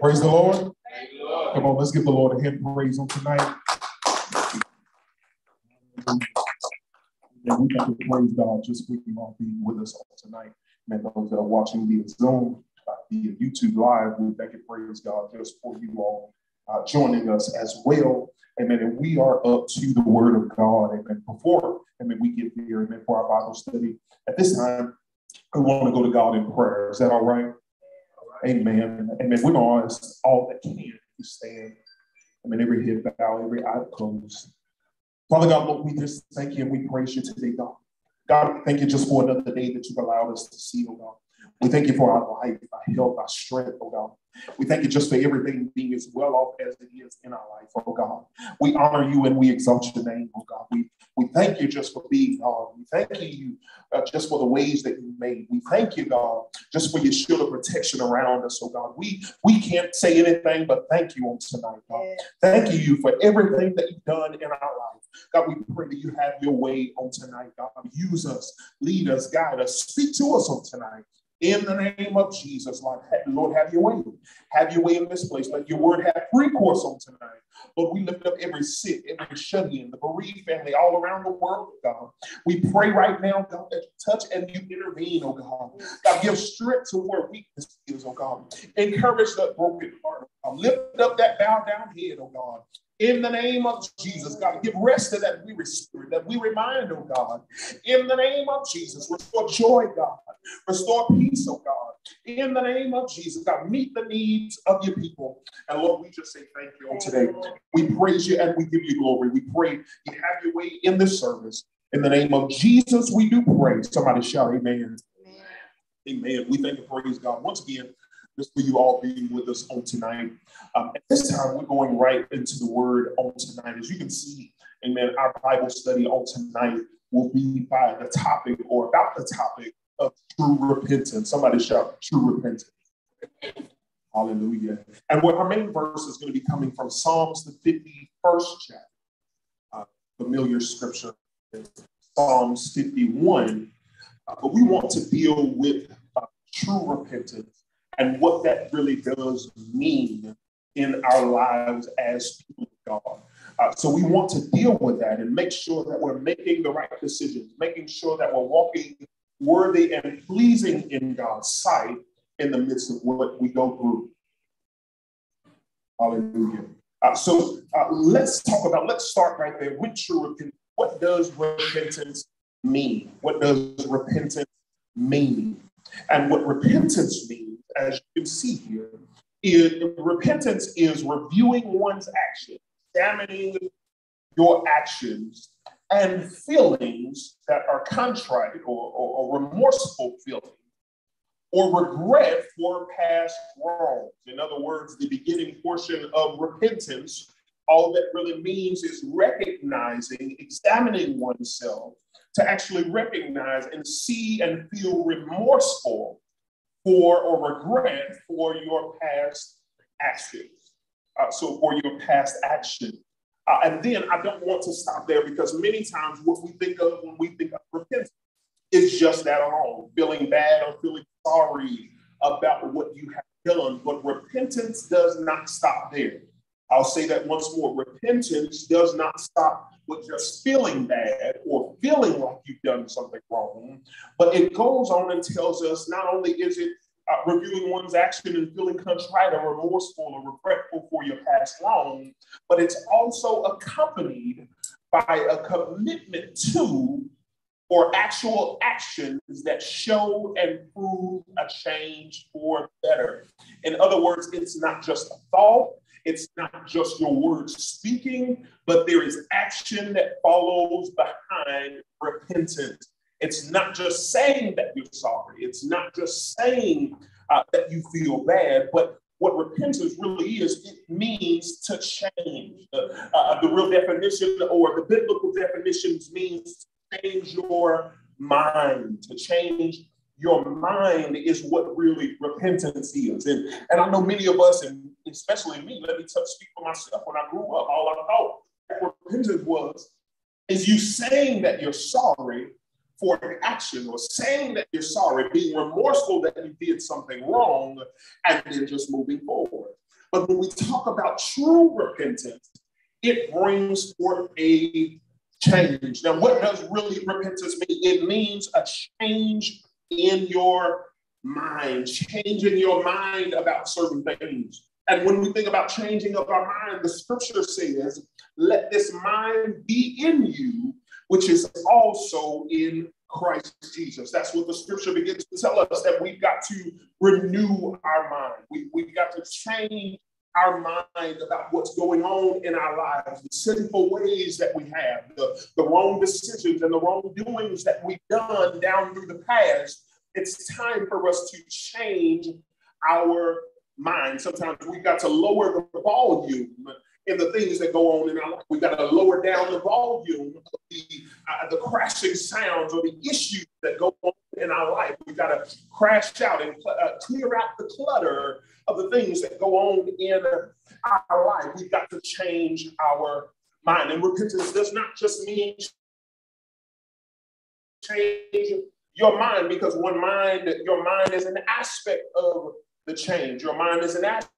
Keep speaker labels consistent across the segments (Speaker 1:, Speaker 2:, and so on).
Speaker 1: Praise the Lord. Come on, let's give the Lord a hand praise on tonight. And we thank you, praise God, just for you all being with us all tonight. Man, those that are watching via Zoom, uh, via YouTube Live, we thank you, praise God, just for you all uh, joining us as well. Amen. And we are up to the Word of God. Amen. Before, amen, we get there, amen, for our Bible study. At this time, we want to go to God in prayer. Is that all right? Amen. Amen. We're going to all that can to stand. Amen. Every head bow, every eye closed. Father God, Lord, we just thank you and we praise you today, God. God, thank you just for another day that you've allowed us to see, oh God. We thank you for our life, our health, our strength, oh God. We thank you just for everything being as well off as it is in our life, oh God. We honor you and we exalt your name, oh God. We, we thank you just for being God. We thank you uh, just for the ways that you made. We thank you, God, just for your shield of protection around us, oh God. We, we can't say anything but thank you on tonight, God. Thank you for everything that you've done in our life. God, we pray that you have your way on tonight, God. Use us, lead us, guide us, speak to us on tonight. In the name of Jesus, Lord, Lord, have your way. Have your way in this place. Let your word have free course on tonight. Lord, we lift up every sick, every shut in, the bereaved family all around the world, God. We pray right now, God, that you touch and you intervene, oh God. God, give strength to where weakness is, oh God. Encourage that broken heart, oh God. Lift up that bowed down head, oh God in the name of Jesus, God. Give rest to that weary spirit, that we remind, oh God, in the name of Jesus. Restore joy, God. Restore peace, oh God. In the name of Jesus, God, meet the needs of your people. And Lord, we just say thank you on today. We praise you and we give you glory. We pray you have your way in this service. In the name of Jesus, we do pray. Somebody shout, Amen. Amen. amen. We thank and praise God. Once again, just for you all being with us on tonight. Um, at this time, we're going right into the word on tonight. As you can see, amen, our Bible study on tonight will be by the topic or about the topic of true repentance. Somebody shout, true repentance. Hallelujah. And what our main verse is going to be coming from Psalms, the 51st chapter, uh, familiar scripture, Psalms 51. Uh, but we want to deal with uh, true repentance and what that really does mean in our lives as people of God. Uh, so we want to deal with that and make sure that we're making the right decisions, making sure that we're walking worthy and pleasing in God's sight in the midst of what we go through. Hallelujah. Uh, so uh, let's talk about, let's start right there with true repentance. What does repentance mean? What does repentance mean? And what repentance means as you can see here, is repentance is reviewing one's actions, examining your actions and feelings that are contrite or, or, or remorseful feelings or regret for past wrongs. In other words, the beginning portion of repentance, all that really means is recognizing, examining oneself to actually recognize and see and feel remorseful for or regret for your past actions. Uh, so for your past action. Uh, and then I don't want to stop there because many times what we think of when we think of repentance is just that alone, feeling bad or feeling sorry about what you have done. But repentance does not stop there. I'll say that once more. Repentance does not stop with just feeling bad or feeling like you've done something wrong, but it goes on and tells us not only is it uh, reviewing one's action and feeling contrite or remorseful or regretful for your past wrong, but it's also accompanied by a commitment to or actual actions that show and prove a change for better. In other words, it's not just a thought, it's not just your words speaking, but there is action that follows behind repentance. It's not just saying that you're sorry. It's not just saying uh, that you feel bad, but what repentance really is, it means to change. Uh, the real definition or the biblical definitions means to change your mind, to change your mind is what really repentance is. And, and I know many of us, and especially me, let me touch, speak for myself. When I grew up, all I thought repentance was is you saying that you're sorry for an action or saying that you're sorry, being remorseful that you did something wrong, and then just moving forward. But when we talk about true repentance, it brings forth a change. Now, what does really repentance mean? It means a change in your mind, changing your mind about certain things. And when we think about changing of our mind, the scripture says, let this mind be in you, which is also in Christ Jesus. That's what the scripture begins to tell us that we've got to renew our mind. We, we've got to change our mind about what's going on in our lives, the sinful ways that we have, the, the wrong decisions and the wrongdoings that we've done down through the past. It's time for us to change our mind. Sometimes we've got to lower the volume in the things that go on in our life. We've got to lower down the volume of the, uh, the crashing sounds or the issues that go on in our life. We've got to crash out and uh, clear out the clutter of the things that go on in our life. We've got to change our mind. And repentance does not just mean change your mind because one mind, your mind is an aspect of the change. Your mind is an aspect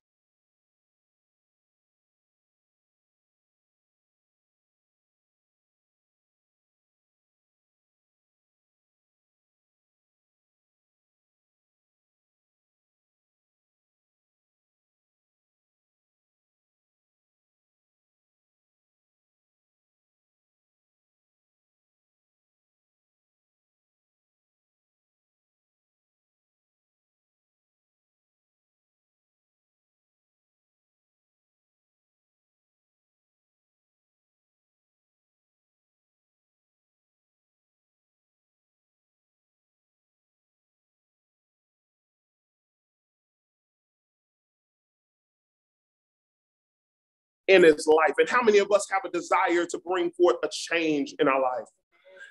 Speaker 1: in his life. And how many of us have a desire to bring forth a change in our life?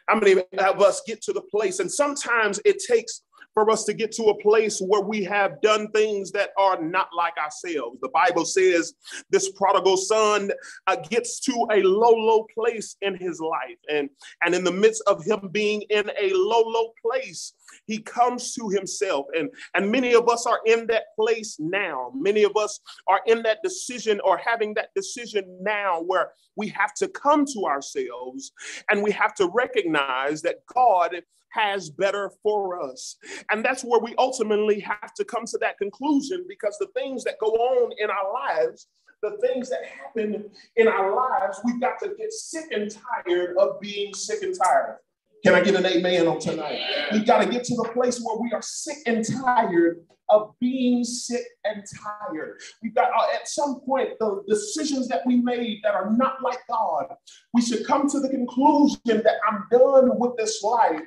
Speaker 1: How many of us get to the place? And sometimes it takes for us to get to a place where we have done things that are not like ourselves. The Bible says this prodigal son uh, gets to a low, low place in his life. And, and in the midst of him being in a low, low place, he comes to himself. And, and many of us are in that place now. Many of us are in that decision or having that decision now where we have to come to ourselves and we have to recognize that God has better for us. And that's where we ultimately have to come to that conclusion because the things that go on in our lives the things that happen in our lives, we've got to get sick and tired of being sick and tired. Can I get an amen on tonight? We've got to get to the place where we are sick and tired of being sick and tired. We've got uh, at some point the decisions that we made that are not like God. We should come to the conclusion that I'm done with this life.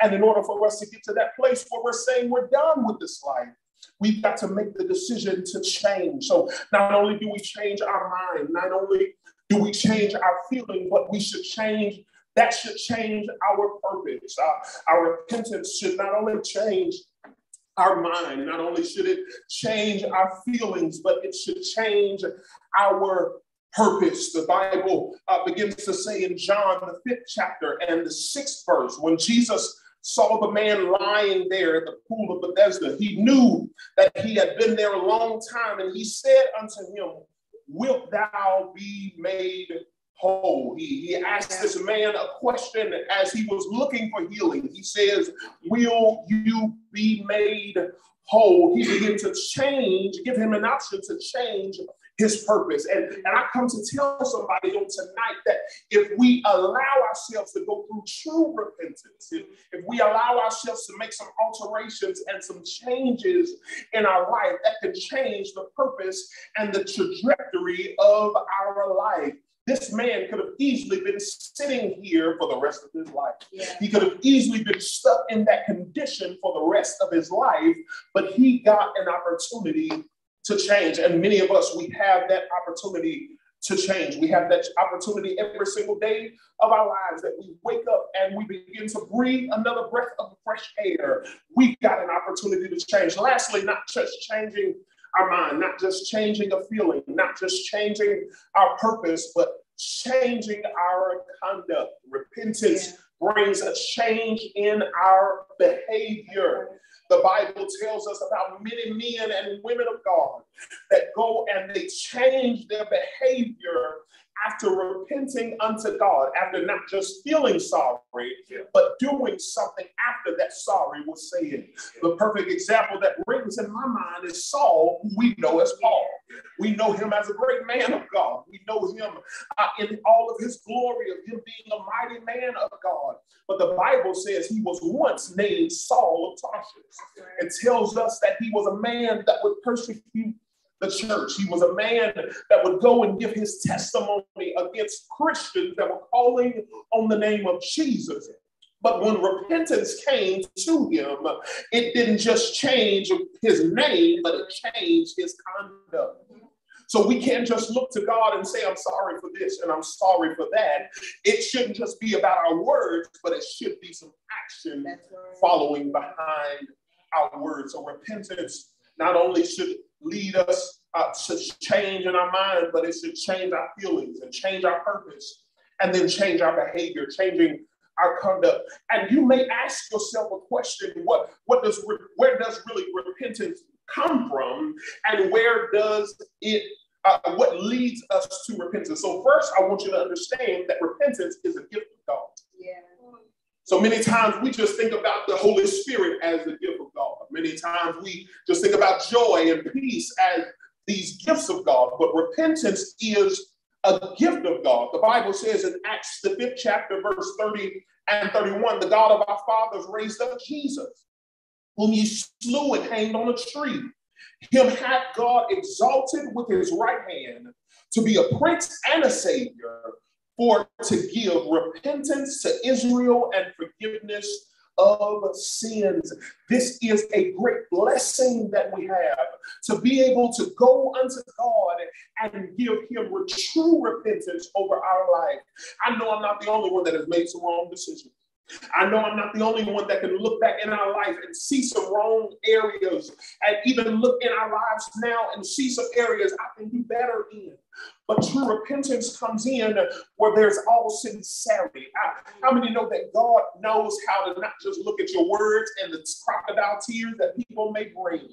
Speaker 1: And in order for us to get to that place where we're saying we're done with this life, we've got to make the decision to change. So not only do we change our mind, not only do we change our feeling, but we should change that should change our purpose. Uh, our repentance should not only change our mind, not only should it change our feelings, but it should change our purpose. The Bible uh, begins to say in John, the fifth chapter and the sixth verse, when Jesus saw the man lying there at the pool of Bethesda, he knew that he had been there a long time, and he said unto him, Wilt thou be made whole. He, he asked this man a question as he was looking for healing. He says, Will you be made whole? He began to change, give him an option to change his purpose. And, and I come to tell somebody on tonight that if we allow ourselves to go through true repentance, if, if we allow ourselves to make some alterations and some changes in our life, that can change the purpose and the trajectory of our life. This man could have easily been sitting here for the rest of his life. Yeah. He could have easily been stuck in that condition for the rest of his life, but he got an opportunity to change. And many of us, we have that opportunity to change. We have that opportunity every single day of our lives that we wake up and we begin to breathe another breath of fresh air. We've got an opportunity to change. Lastly, not just changing our mind, not just changing a feeling, not just changing our purpose, but changing our conduct. Repentance brings a change in our behavior. The Bible tells us about many men and women of God that go and they change their behavior after repenting unto God, after not just feeling sorry, but doing something after that sorry was said. The perfect example that rings in my mind is Saul, who we know as Paul. We know him as a great man of God. We know him uh, in all of his glory of him being a mighty man of God. But the Bible says he was once named Saul of Tarsus. It tells us that he was a man that would persecute the church. He was a man that would go and give his testimony against Christians that were calling on the name of Jesus. But when repentance came to him, it didn't just change his name, but it changed his conduct. So we can't just look to God and say, I'm sorry for this and I'm sorry for that. It shouldn't just be about our words, but it should be some action following behind our words. So repentance not only should lead us uh, to change in our mind, but it should change our feelings and change our purpose and then change our behavior, changing our conduct. And you may ask yourself a question: What, what does, where does really repentance come from, and where does it, uh, what leads us to repentance? So first, I want you to understand that repentance is a gift of God. So many times we just think about the Holy Spirit as the gift of God. Many times we just think about joy and peace as these gifts of God. But repentance is a gift of God. The Bible says in Acts, the fifth chapter, verse 30 and 31, the God of our fathers raised up Jesus, whom ye slew and hanged on a tree. Him hath God exalted with his right hand to be a prince and a savior, for to give repentance to Israel and forgiveness of sins. This is a great blessing that we have to be able to go unto God and give Him true repentance over our life. I know I'm not the only one that has made some wrong decisions. I know I'm not the only one that can look back in our life and see some wrong areas and even look in our lives now and see some areas I can do better in. But true repentance comes in where there's all sincerity. How many know that God knows how to not just look at your words and the crocodile tears that people may bring,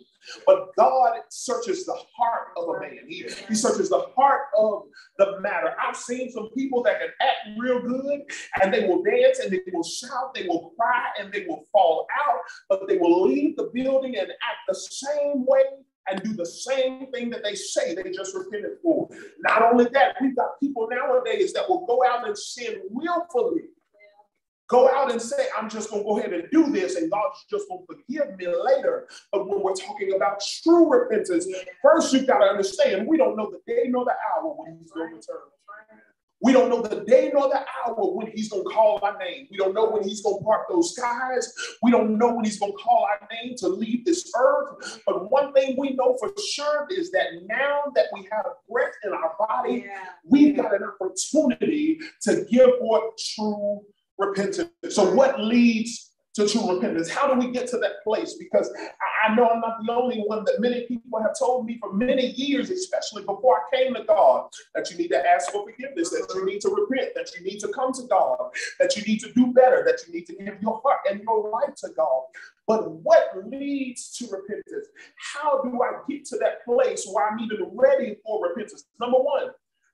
Speaker 1: but God searches the heart of a man. He, he searches the heart of the matter. I've seen some people that can act real good and they will dance and they will shout, they will cry and they will fall out, but they will leave the building and act the same way and do the same thing that they say they just repented for. Not only that, we've got people nowadays that will go out and sin willfully. Go out and say, I'm just going to go ahead and do this, and God's just going to forgive me later. But when we're talking about true repentance, first you've got to understand we don't know the day nor the hour when He's going to return. We don't know the day nor the hour when he's going to call our name. We don't know when he's going to part those skies. We don't know when he's going to call our name to leave this earth. But one thing we know for sure is that now that we have breath in our body, yeah. we've got an opportunity to give forth true repentance. So, what leads to true repentance? How do we get to that place? Because I know I'm not the only one that many people have told me for many years, especially before I came to God, that you need to ask for forgiveness, that you need to repent, that you need to come to God, that you need to do better, that you need to give your heart and your life to God. But what leads to repentance? How do I get to that place where I'm even ready for repentance? Number one,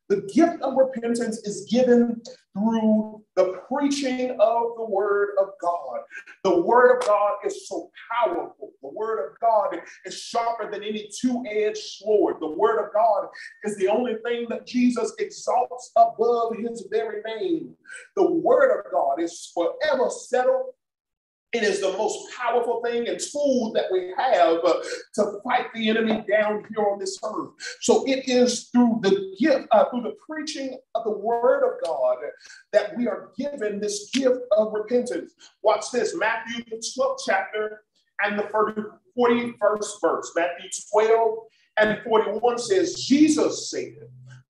Speaker 1: the gift of repentance is given through the preaching of the word of God. The word of God is so powerful. The word of God is sharper than any two edged sword. The word of God is the only thing that Jesus exalts above his very name. The word of God is forever settled it is the most powerful thing and tool that we have uh, to fight the enemy down here on this earth. So it is through the gift, uh, through the preaching of the word of God, that we are given this gift of repentance. Watch this Matthew, the 12th chapter, and the 41st verse. Matthew 12 and 41 says, Jesus said,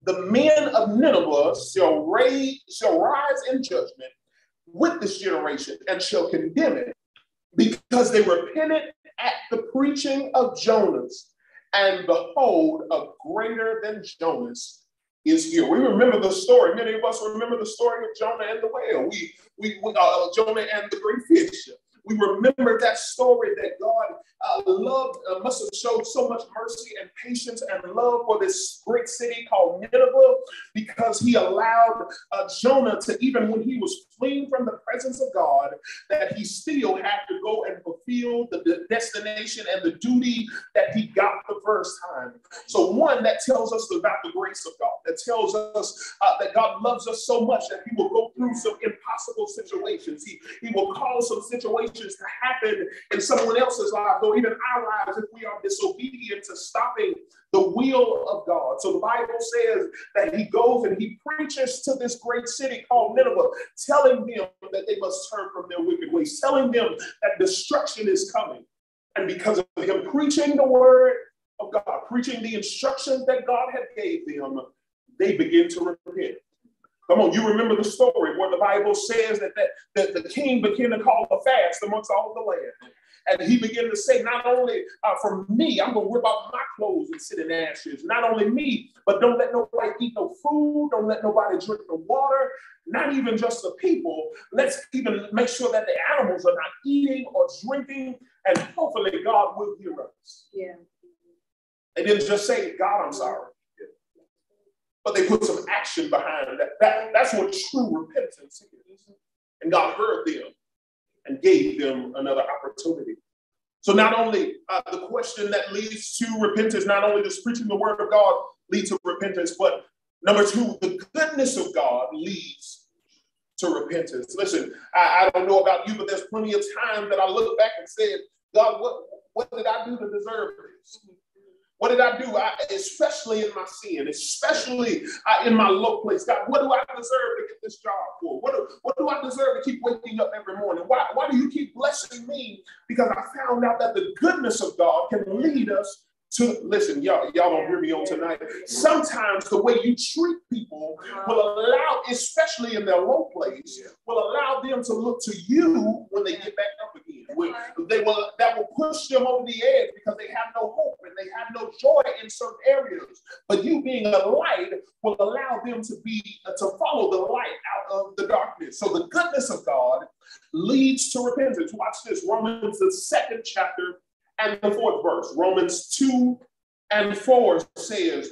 Speaker 1: The men of Nineveh shall, raise, shall rise in judgment with this generation and shall condemn it because they repented at the preaching of Jonas. And behold, a greater than Jonas is here. We remember the story. Many of us remember the story of Jonah and the whale. We, we, we uh, Jonah and the great fish. We remember that story that God uh, loved, uh, must have showed so much mercy and patience and love for this great city called Nineveh because he allowed uh, Jonah to, even when he was fleeing from the presence of God, that he still had to go and fulfill the, destination and the duty that he got the first time. So, one that tells us about the grace of God, that tells us uh, that God loves us so much that he will go through some impossible situations. He, he will cause some situations to happen in someone else's life or even our lives if we are disobedient to stopping the will of God. So the Bible says that he goes and he preaches to this great city called Nineveh, telling them that they must turn from their wicked ways, telling them that destruction is coming. And because of him preaching the word of God, preaching the instructions that God had gave them, they begin to repent. Come on, you remember the story where the Bible says that, that, that the king began to call a fast amongst all the land. And he began to say, not only uh, for me, I'm going to rip off my clothes and sit in ashes. Not only me, but don't let nobody eat no food. Don't let nobody drink no water. Not even just the people. Let's even make sure that the animals are not eating or drinking. And hopefully God will hear us. Yeah. They didn't just say, God, I'm sorry. But they put some action behind that. that that's what true repentance is. And God heard them and gave them another opportunity. So not only uh, the question that leads to repentance, not only does preaching the word of God lead to repentance, but number two, the goodness of God leads to repentance. Listen, I, I don't know about you, but there's plenty of times that I look back and said, God, what, what did I do to deserve this? What did I do? I, especially in my sin, especially uh, in my low place. God, what do I deserve to get this job for? What do, what do I deserve to keep waking up every morning? Why, why do you keep blessing me? Because I found out that the goodness of God can lead us to listen, y'all, y'all don't hear me on tonight. Sometimes the way you treat people will allow, especially in their low place, will allow them to look to you when they get back up again. They will that will push them over the edge because they have no hope and they have no joy in certain areas. But you being a light will allow them to be uh, to follow the light out of the darkness. So the goodness of God leads to repentance. Watch this, Romans the second chapter and the fourth verse, Romans 2 and 4 says,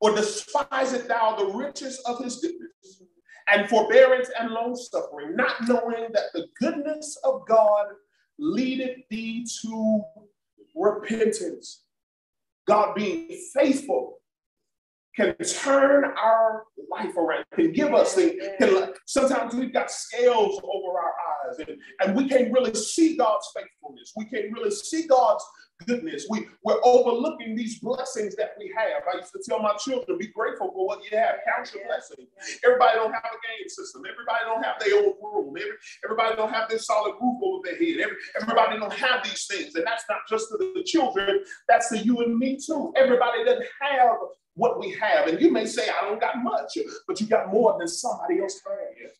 Speaker 1: Or despiseth thou the riches of his goodness and forbearance and long suffering, not knowing that the goodness of God leadeth thee to repentance. God being faithful can turn our life around, can give us things. Can, sometimes we've got scales over our eyes and, and we can't really see God's faithfulness. We can't really see God's goodness. We, we're overlooking these blessings that we have. I used to tell my children, be grateful for what you have. Count your blessings. Everybody don't have a game system. Everybody don't have their own room. Every, everybody don't have this solid roof over their head. Every, everybody don't have these things. And that's not just to the children. That's to you and me too. Everybody doesn't have what we have. And you may say, I don't got much, but you got more than somebody else has.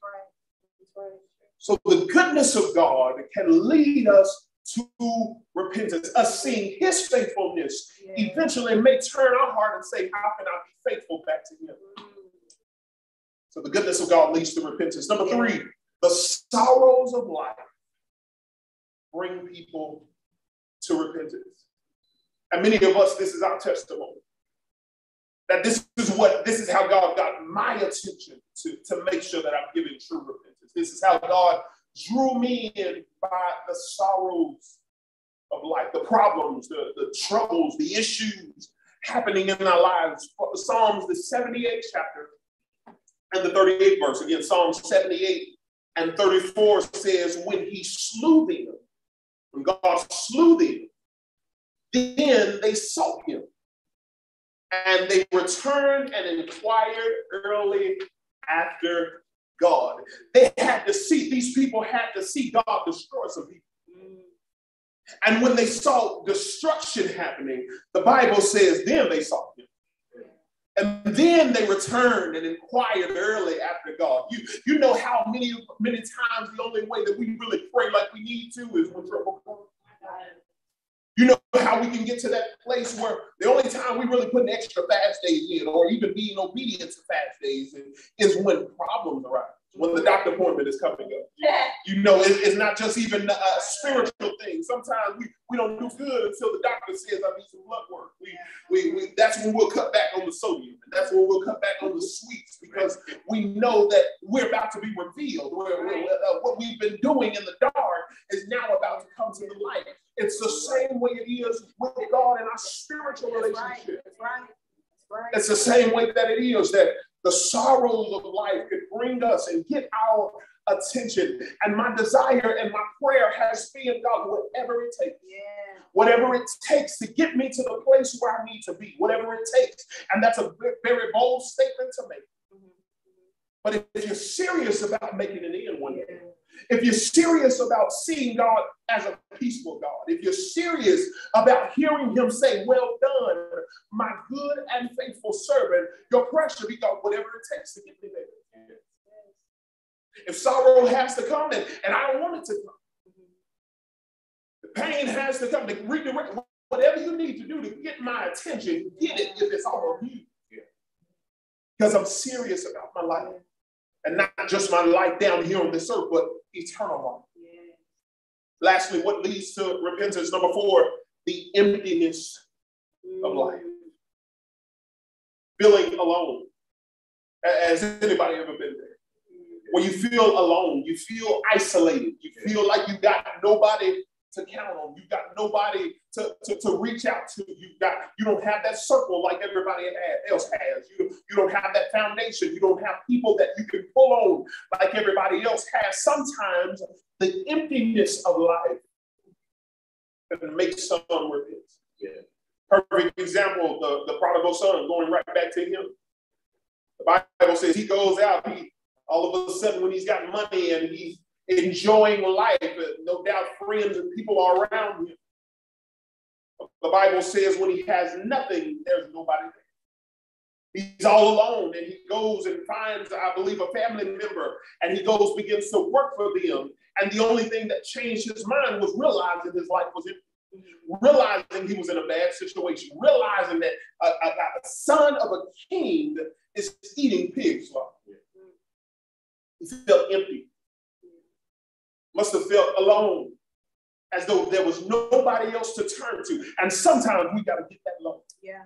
Speaker 1: So the goodness of God can lead us to repentance. Us seeing his faithfulness yeah. eventually may turn our heart and say, How can I be faithful back to him? So the goodness of God leads to repentance. Number three, the sorrows of life bring people to repentance. And many of us, this is our testimony. That this is what, this is how God got my attention to, to make sure that I'm giving true repentance. This is how God drew me in by the sorrows of life, the problems, the, the troubles, the issues happening in our lives. Psalms, the 78th chapter and the 38th verse. Again, Psalm 78 and 34 says, When he slew them, when God slew them, then they sought him. And they returned and inquired early after God. They had to see, these people had to see God destroy some people. Mm. And when they saw destruction happening, the Bible says, then they saw him. And then they returned and inquired early after God. You, you know how many, many times the only way that we really pray like we need to is when trouble comes. You know how we can get to that place where the only time we really put an extra fast days in or even being obedient to fast days is when problems arise, when the doctor appointment is coming up. You know, it, it's not just even a spiritual thing. Sometimes we, we don't do good until the doctor says I need some blood work. We, we, we that's when we'll cut back on the sodium. And that's when we'll cut back on the sweets because we know that we're about to be revealed. We're, we're, uh, what we've been doing in the dark is now about to come to the light. It's the same way it is with God in our spiritual relationship. Right. Right. It's the same way that it is that the sorrows of life could bring us and get our attention. And my desire and my prayer has been, God, whatever it takes. Yeah. Whatever it takes to get me to the place where I need to be, whatever it takes. And that's a very bold statement to make. But if you're serious about making it in one day, if you're serious about seeing God as a peaceful God, if you're serious about hearing Him say, Well done, my good and faithful servant, your prayer should be God, whatever it takes to get me there. If sorrow has to come, and, and I don't want it to come, the pain has to come to redirect whatever you need to do to get my attention, get it if it's all of you. Because I'm serious about my life. And not just my life down here on this earth, but eternal life. Lastly, what leads to repentance? Number four, the emptiness of life. Feeling alone. Has anybody ever been there? Where you feel alone, you feel isolated, you feel like you got nobody to count on. You've got nobody to, to, to reach out to. You've got you don't have that circle like everybody else has. You, you don't have that foundation. You don't have people that you can pull on like everybody else has. Sometimes the emptiness of life can make someone repent. Yeah. Perfect example, the, the prodigal son going right back to him. The Bible says he goes out, he all of a sudden when he's got money and he's enjoying life. No doubt friends and people are around him. The Bible says when he has nothing, there's nobody there. He's all alone and he goes and finds, I believe, a family member and he goes, begins to work for them. And the only thing that changed his mind was realizing his life was. Realizing he was in a bad situation, realizing that a, a, a son of a king is eating pigs. He felt empty must have felt alone, as though there was nobody else to turn to. And sometimes we got to get that low.
Speaker 2: Yeah.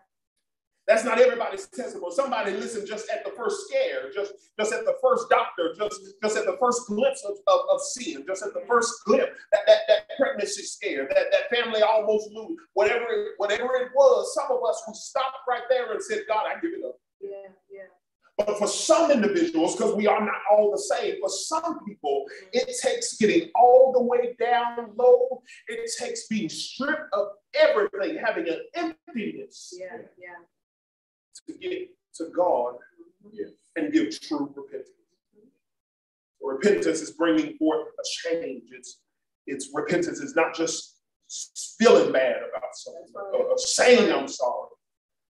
Speaker 1: That's not everybody's testimony. Somebody listened just at the first scare, just, just at the first doctor, just, just at the first glimpse of, of, of sin, just at the first glimpse, that, that, that pregnancy scare, that, that family almost lose, whatever, whatever it was, some of us, we stopped right there and said, God, I give it up.
Speaker 2: Yeah.
Speaker 1: But for some individuals, because we are not all the same, for some people, it takes getting all the way down low. It takes being stripped of everything, having an emptiness.
Speaker 2: Yeah, yeah.
Speaker 1: To get to God yeah. and give true repentance. Repentance is bringing forth a change. It's, it's repentance is not just feeling bad about something right. or, or, saying I'm sorry,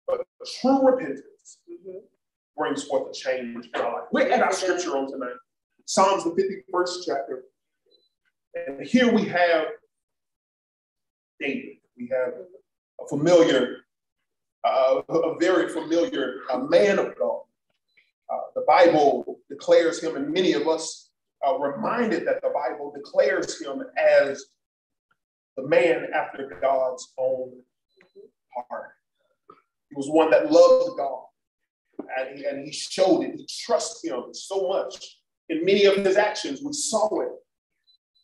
Speaker 1: but true repentance. Mm-hmm brings forth a change in our life. We're at our scripture on tonight. Psalms, the 51st chapter. And here we have David. We have a familiar, uh, a very familiar uh, man of God. Uh, the Bible declares him, and many of us are reminded that the Bible declares him as the man after God's own heart. He was one that loved God and he, and he showed it. He trusted him so much in many of his actions. We saw it.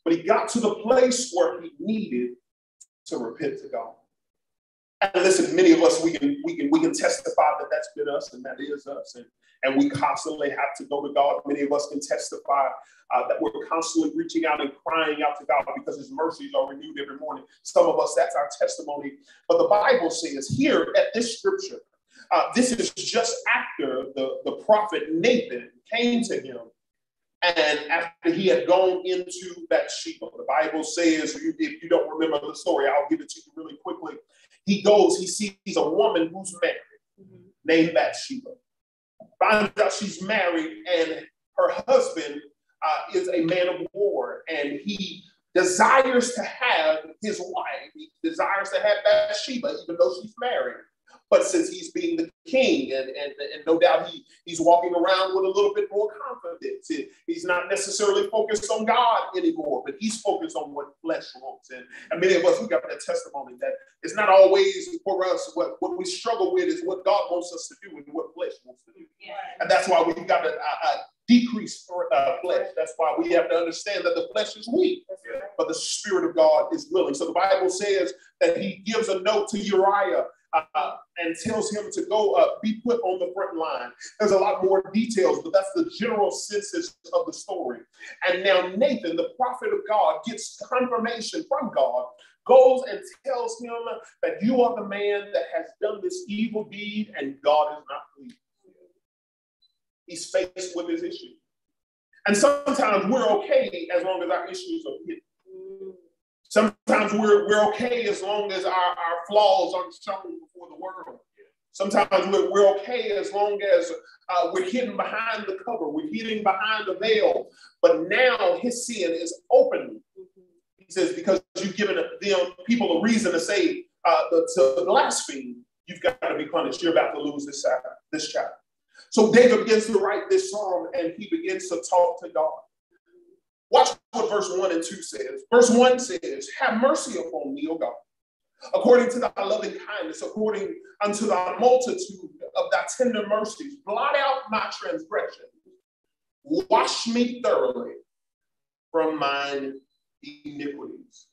Speaker 1: But he got to the place where he needed to repent to God. And listen, many of us we can we can we can testify that that's been us and that is us, and and we constantly have to go to God. Many of us can testify uh, that we're constantly reaching out and crying out to God because His mercies are renewed every morning. Some of us that's our testimony, but the Bible says here at this scripture uh, this is just after the, the prophet Nathan came to him and after he had gone into Bathsheba. The Bible says, if you don't remember the story, I'll give it to you really quickly. He goes, he sees a woman who's married mm-hmm. named Bathsheba. Finds out she's married and her husband uh, is a man of war and he desires to have his wife. He desires to have Bathsheba, even though she's married. But since he's being the king, and, and, and no doubt he, he's walking around with a little bit more confidence. He's not necessarily focused on God anymore, but he's focused on what flesh wants. And, and many of us, we got that testimony that it's not always for us what, what we struggle with is what God wants us to do and what flesh wants to do. Yeah. And that's why we've got to uh, uh, decrease uh, flesh. That's why we have to understand that the flesh is weak, but the Spirit of God is willing. So the Bible says that he gives a note to Uriah uh, and tells him to go up, be put on the front line. There's a lot more details, but that's the general census of the story. And now Nathan, the prophet of God, gets confirmation from God, goes and tells him that you are the man that has done this evil deed, and God is not pleased. He's faced with his issue. And sometimes we're okay as long as our issues are hidden. Sometimes we're, we're okay as long as our, our flaws aren't shown before the world. Sometimes we're, we're okay as long as uh, we're hidden behind the cover, we're hidden behind the veil. But now his sin is open. He says, because you've given them people a reason to say, uh, to blaspheme, you've got to be punished. You're about to lose this, this child. So David begins to write this psalm and he begins to talk to God. Watch what verse 1 and 2 says. Verse 1 says, Have mercy upon me, O God, according to thy loving kindness, according unto thy multitude of thy tender mercies. Blot out my transgression. Wash me thoroughly from mine iniquities.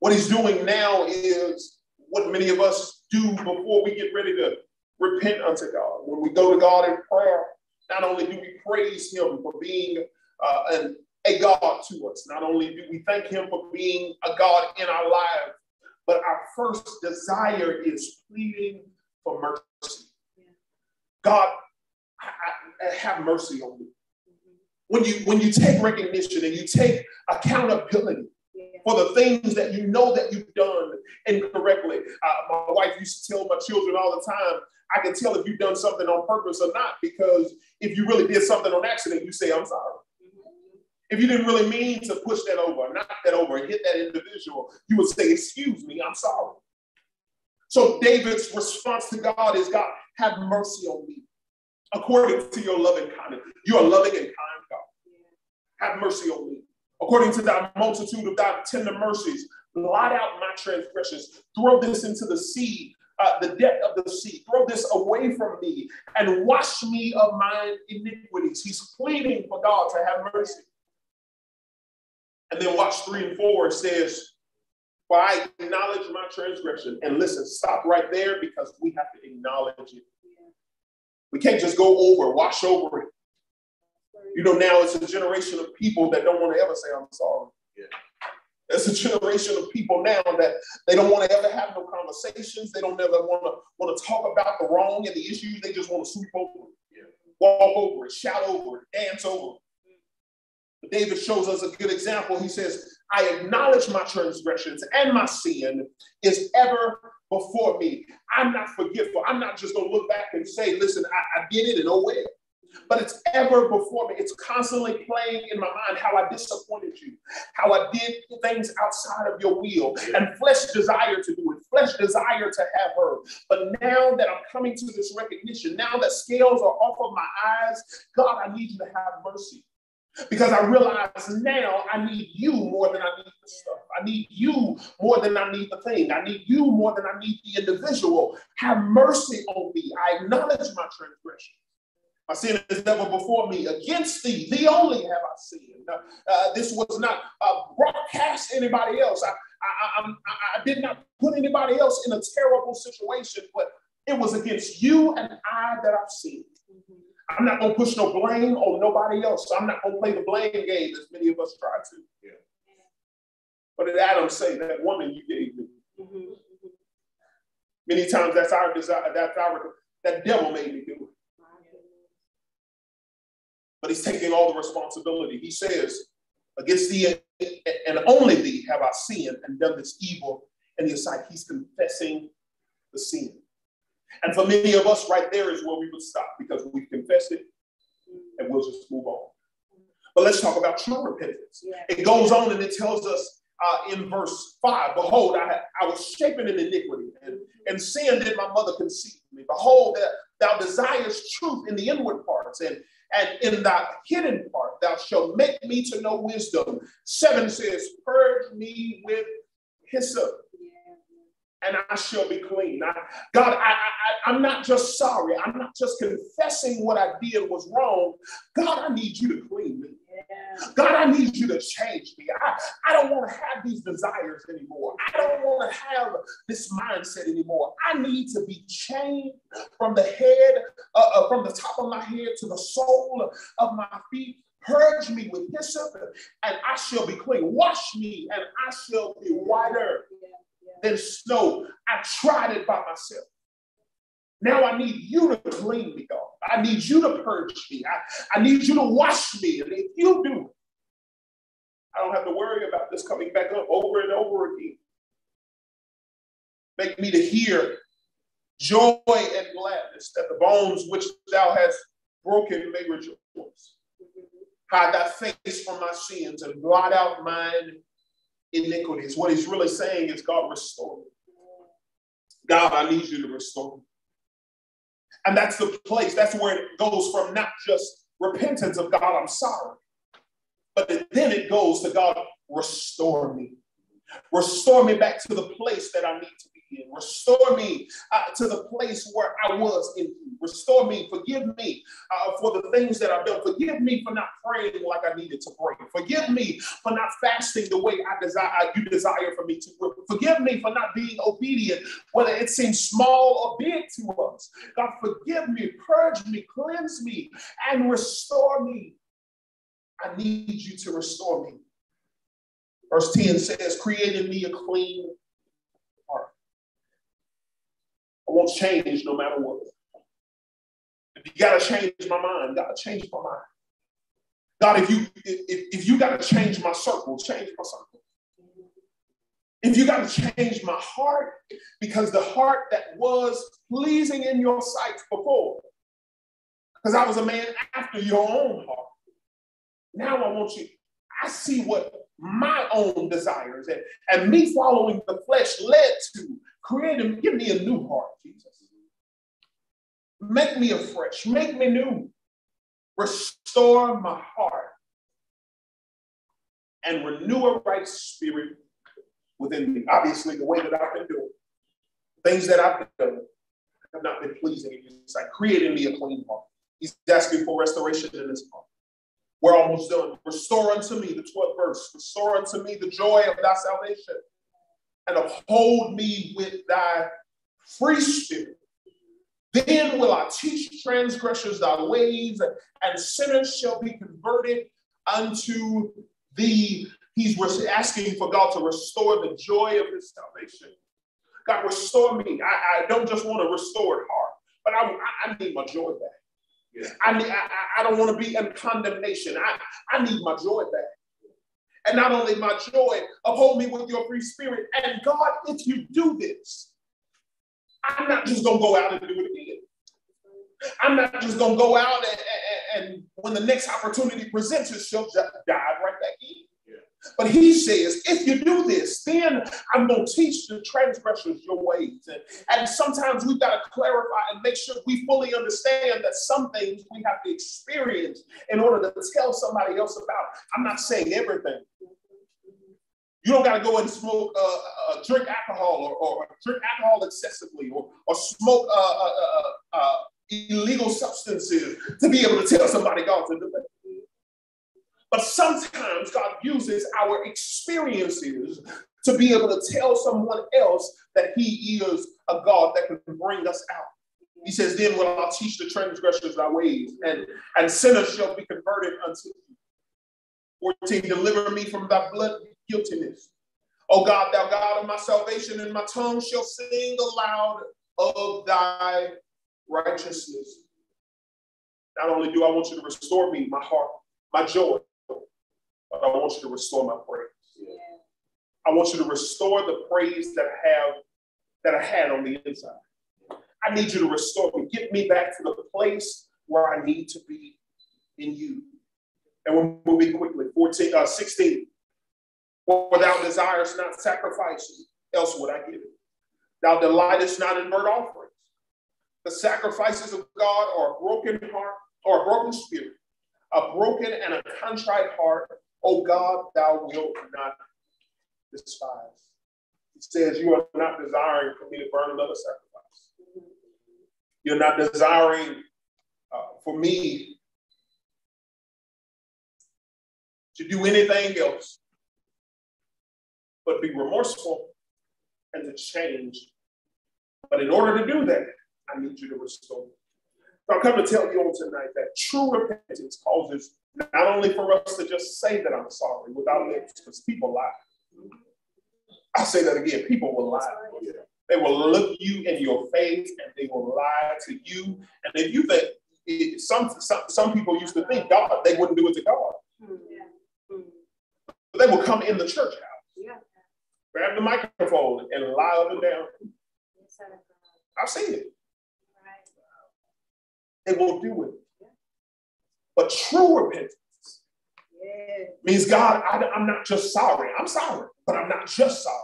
Speaker 1: What he's doing now is what many of us do before we get ready to repent unto God. When we go to God in prayer, not only do we praise him for being uh, an a God to us. Not only do we thank Him for being a God in our lives, but our first desire is pleading for mercy. God, I, I have mercy on me. When you when you take recognition and you take accountability for the things that you know that you've done incorrectly. Uh, my wife used to tell my children all the time, I can tell if you've done something on purpose or not, because if you really did something on accident, you say, I'm sorry. If you didn't really mean to push that over, knock that over, and hit that individual, you would say, Excuse me, I'm sorry. So David's response to God is, God, have mercy on me according to your loving kindness. You are loving and kind, God. Have mercy on me. According to thy multitude of thy tender mercies, blot out my transgressions. Throw this into the sea, uh, the depth of the sea. Throw this away from me and wash me of my iniquities. He's pleading for God to have mercy. And then watch three and four says, For I acknowledge my transgression. And listen, stop right there because we have to acknowledge it. We can't just go over, wash over it. You know, now it's a generation of people that don't want to ever say, I'm sorry. Yeah. It's a generation of people now that they don't want to ever have no conversations. They don't ever want to want to talk about the wrong and the issues. They just want to sweep over it, yeah. walk over it, shout over it, dance over it. David shows us a good example. He says, I acknowledge my transgressions and my sin is ever before me. I'm not forgetful. I'm not just going to look back and say, listen, I, I did it and oh well. But it's ever before me. It's constantly playing in my mind how I disappointed you, how I did things outside of your will, and flesh desire to do it, flesh desire to have her. But now that I'm coming to this recognition, now that scales are off of my eyes, God, I need you to have mercy. Because I realize now I need you more than I need the stuff. I need you more than I need the thing. I need you more than I need the individual. Have mercy on me. I acknowledge my transgression. My sin is never before me. Against thee, thee only have I sinned. Uh, this was not uh, broadcast anybody else. I, I, I, I did not put anybody else in a terrible situation, but it was against you and I that I've sinned. Mm-hmm. I'm not going to push no blame on nobody else. I'm not going to play the blame game as many of us try to. Yeah. Did Adam say? That woman you gave me. Mm-hmm. Many times that's our desire. That's our that devil made me do it. But he's taking all the responsibility. He says, "Against thee and only thee have I sinned and done this evil in your sight." He's confessing the sin. And for many of us, right there is where we would stop because we've confessed it and we'll just move on. But let's talk about true repentance. It goes on and it tells us uh, in verse 5 Behold, I, I was shapen in iniquity, and, and sin did my mother conceive me. Behold, that thou desirest truth in the inward parts, and, and in that hidden part thou shalt make me to know wisdom. 7 says, Purge me with hyssop and I shall be clean. I, God, I, I, I'm not just sorry. I'm not just confessing what I did was wrong. God, I need you to clean me. God, I need you to change me. I, I don't want to have these desires anymore. I don't want to have this mindset anymore. I need to be changed from the head, uh, uh, from the top of my head to the sole of my feet. Purge me with hyssop, and I shall be clean. Wash me, and I shall be whiter than snow. I tried it by myself. Now I need you to clean me, God. I need you to purge me. I, I need you to wash me. And if you do, I don't have to worry about this coming back up over and over again. Make me to hear joy and gladness that the bones which thou hast broken may rejoice. Hide thy face from my sins and blot out mine iniquities. What he's really saying is, God, restore me. God, I need you to restore me. And that's the place, that's where it goes from not just repentance of God, I'm sorry, but then it goes to God, restore me. Restore me back to the place that I need to be in. Restore me uh, to the place where I was in you. Restore me. Forgive me uh, for the things that I've done. Forgive me for not praying like I needed to pray. Forgive me for not fasting the way I desire you desire for me to. Forgive me for not being obedient, whether it seems small or big to us. God, forgive me, purge me, cleanse me, and restore me. I need you to restore me. Verse 10 says, Created me a clean heart. I won't change no matter what. If you gotta change my mind, gotta change my mind. God, if you if, if you gotta change my circle, change my circle. If you got to change my heart, because the heart that was pleasing in your sight before, because I was a man after your own heart. Now I want you, I see what my own desires and, and me following the flesh led to creating, give me a new heart, Jesus. Make me afresh, make me new. Restore my heart and renew a right spirit within me. Obviously, the way that I've been doing, things that I've done have not been pleasing in It's like creating me a clean heart. He's asking for restoration in his heart. We're almost done. Restore unto me, the 12th verse. Restore unto me the joy of thy salvation and uphold me with thy free spirit. Then will I teach transgressors thy ways, and sinners shall be converted unto thee. He's asking for God to restore the joy of his salvation. God, restore me. I, I don't just want a restored heart, but I, I need my joy back. I, need, I, I don't want to be in condemnation. I, I need my joy back. And not only my joy, uphold me with your free spirit. And God, if you do this, I'm not just to go out and do it again. I'm not just to go out and, and, and, when the next opportunity presents itself, dive right back in. But he says, if you do this, then I'm going to teach the transgressors your ways. And, sometimes we've got to clarify and make sure we fully understand that some things we have to experience in order to tell somebody else about. I'm not saying everything. You don't got to go and smoke, uh, uh, drink alcohol or, or, drink alcohol excessively or, or smoke uh, uh, uh, uh illegal substances to be able to tell somebody God's in the but sometimes God uses our experiences to be able to tell someone else that He is a God that can bring us out. He says, Then will I teach the transgressors thy ways, and, and sinners shall be converted unto you. 14, deliver me from thy blood guiltiness. O God, thou God of my salvation, and my tongue shall sing aloud of thy righteousness. Not only do I want you to restore me, my heart, my joy, but I want you to restore my praise. Yeah. I want you to restore the praise that I have, that I had on the inside. I need you to restore me. Get me back to the place where I need to be in you. And we're moving quickly. 14, uh, 16. For thou desirest not sacrifices, else would I give it. Thou delightest not in burnt offerings. The sacrifices of God are a broken heart or a broken spirit, a broken and a contrite heart. O God, thou wilt not despise. It says, You are not desiring for me to burn another sacrifice. You're not desiring uh, for me to do anything else but be remorseful and to change. But in order to do that, I need you to restore. So I'm coming to tell you on tonight that true repentance causes not only for us to just say that I'm sorry without lips, because people lie. I say that again, people will lie. They will look you in your face and they will lie to you. And if you think some, some some people used to think God, they wouldn't do it to God. But they will come in the church house, grab the microphone and lie up and down. I've seen it. They will do it. But true repentance means God, I, I'm not just sorry. I'm sorry, but I'm not just sorry.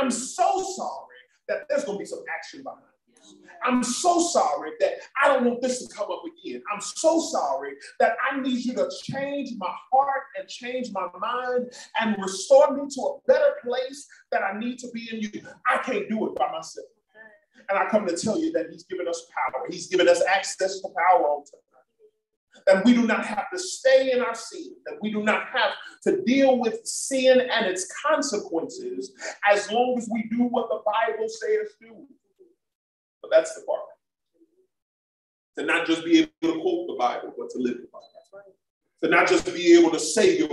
Speaker 1: I'm so sorry that there's going to be some action behind this. I'm so sorry that I don't want this to come up again. I'm so sorry that I need you to change my heart and change my mind and restore me to a better place that I need to be in you. I can't do it by myself. And I come to tell you that He's given us power, He's given us access to power that we do not have to stay in our sin, that we do not have to deal with sin and its consequences as long as we do what the Bible says do. But that's the part. To not just be able to quote the Bible, but to live the Bible. To not just be able to say your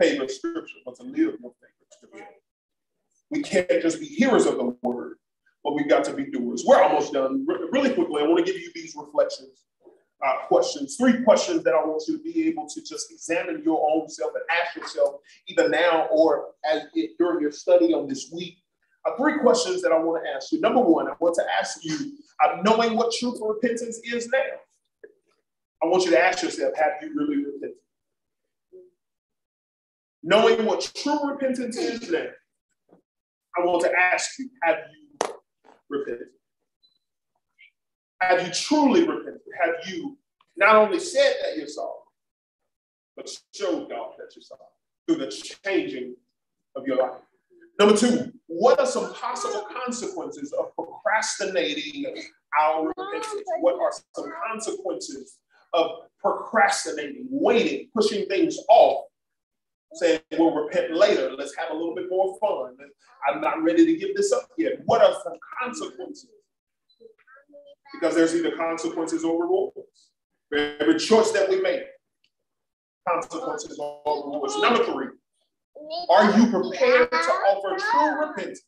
Speaker 1: favorite scripture, but to live your favorite scripture. We can't just be hearers of the word, but we've got to be doers. We're almost done. Really quickly, I want to give you these reflections uh, questions, three questions that I want you to be able to just examine your own self and ask yourself either now or as it, during your study on this week. Uh, three questions that I want to ask you. Number one, I want to ask you, uh, knowing what true repentance is now, I want you to ask yourself, have you really repented? Knowing what true repentance is now, I want to ask you, have you repented? Have you truly repented? Have you not only said that you're sorry, but showed God that you're sorry through the changing of your life? Number two, what are some possible consequences of procrastinating our repentance? What are some consequences of procrastinating, waiting, pushing things off, saying we'll repent later, let's have a little bit more fun. I'm not ready to give this up yet. What are some consequences because there's either consequences or rewards. Every choice that we make, consequences or rewards. Number three, are you prepared to offer true repentance?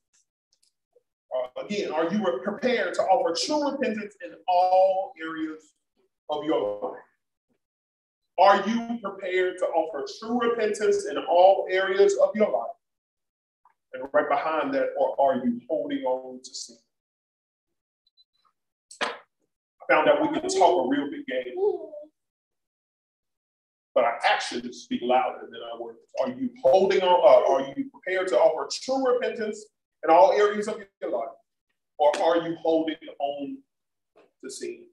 Speaker 1: Uh, again, are you prepared to offer true repentance in all areas of your life? Are you prepared to offer true repentance in all areas of your life? And right behind that, or are you holding on to sin? Found out we can talk a real big game. But our actions speak louder than our words. Are you holding on? Uh, are you prepared to offer true repentance in all areas of your life? Or are you holding on to sin?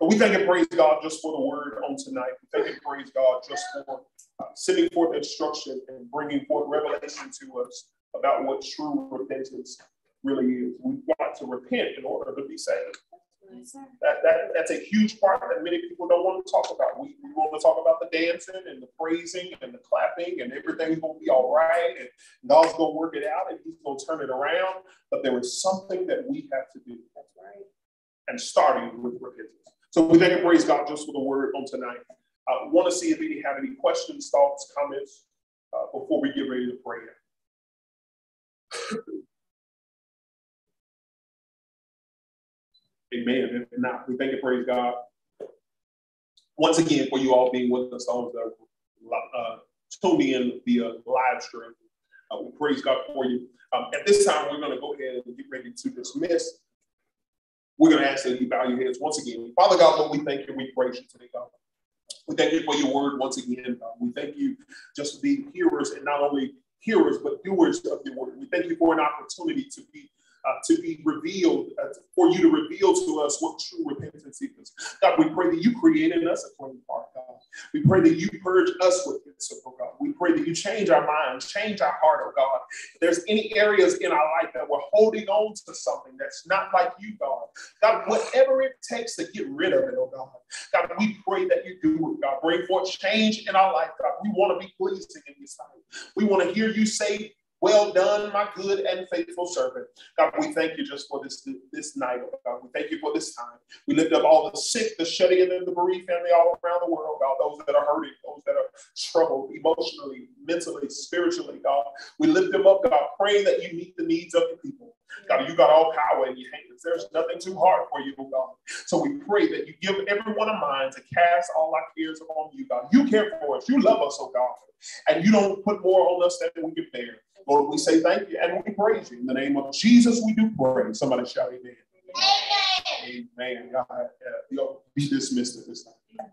Speaker 1: But we thank and praise God just for the word on tonight. We thank and praise God just for uh, sending forth instruction and bringing forth revelation to us about what true repentance really is. We've got to repent in order to be saved. That, that, that's a huge part that many people don't want to talk about. We, we want to talk about the dancing and the praising and the clapping and everything's going to be all right and God's going to work it out and He's going to turn it around. But there is something that we have to do. That's right. And starting with repentance. So we thank and praise God just for the word on tonight. I uh, want to see if any have any questions, thoughts, comments uh, before we get ready to pray. Amen. If not, we thank and praise God once again for you all being with us on the uh, tuning in via live stream. Uh, we praise God for you. Um, at this time, we're going to go ahead and get ready to dismiss. We're going to ask that you bow your heads once again. Father God, Lord, we thank you. We praise you today, God. We thank you for your word once again. We thank you just to be hearers and not only hearers, but doers of your word. We thank you for an opportunity to be uh, to be revealed, uh, for you to reveal to us what true repentance is. God, we pray that you created us a clean heart, God. We pray that you purge us with this, oh God. We pray that you change our minds, change our heart, oh God. If there's any areas in our life that we're holding on to something that's not like you, God, God, whatever it takes to get rid of it, oh God. God, we pray that you do it, God. Bring forth change in our life, God. We want to be pleasing in your sight. We want to hear you say, well done, my good and faithful servant. God, we thank you just for this, this night, oh God. We thank you for this time. We lift up all the sick, the shut in, and the bereaved family all around the world, God. Those that are hurting, those that are troubled emotionally, mentally, spiritually, God. We lift them up, God, praying that you meet the needs of the people. God, you got all power in your hands. There's nothing too hard for you, oh God. So we pray that you give everyone a mind to cast all our cares upon you, God. You care for us. You love us, oh God. And you don't put more on us than we can bear. Lord, we say thank you and we praise you. In the name of Jesus, we do pray. Somebody shout amen. Amen. Amen. God, uh, be dismissed at this time.